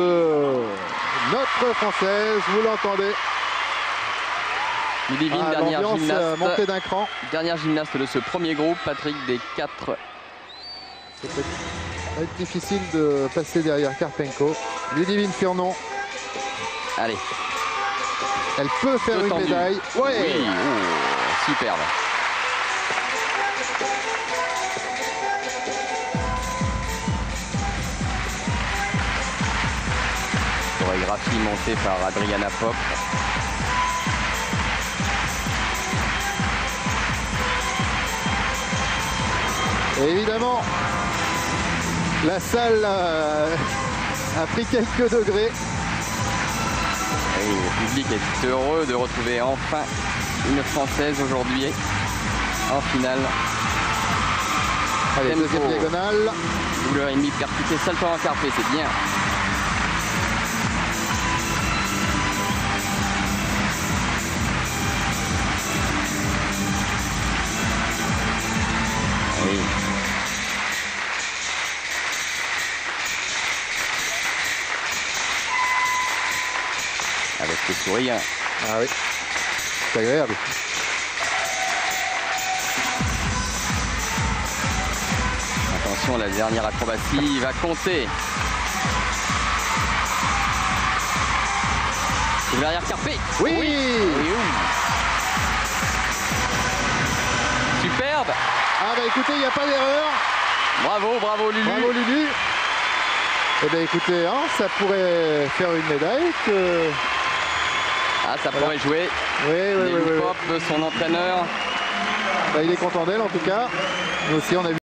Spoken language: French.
de notre Française. Vous l'entendez Ludivine, ah, dernière l'ambiance, gymnaste. euh, montée d'un cran. Dernière gymnaste de ce premier groupe, Patrick des quatre. Ça peut être difficile de passer derrière Karpenko. Ludivine Furnon, Allez, elle peut faire Le une tendu. médaille. Ouais. oui, oh, superbe. Chorégraphie montée par Adriana Pop. Et évidemment, la salle euh, a pris quelques degrés. Oui, le public est heureux de retrouver enfin une Française aujourd'hui en finale. Allez, deuxième diagonale. Double et demi percuté, salto en carpé, c'est bien. Avec le sourire. Ah oui, c'est agréable. Attention, la dernière acrobatie va compter. Double arrière carpé. Oui, Oui, oui. Superbe. Ah bah écoutez, il n'y a pas d'erreur. Bravo, bravo Lulu. Bravo Lulu. Eh bien écoutez, hein, ça pourrait faire une médaille. Que... Ah, ça pourrait jouer. Oui, oui, oui, oui, oui. pop de son entraîneur. Bah, il est content d'elle en tout cas. Nous aussi, on a vu.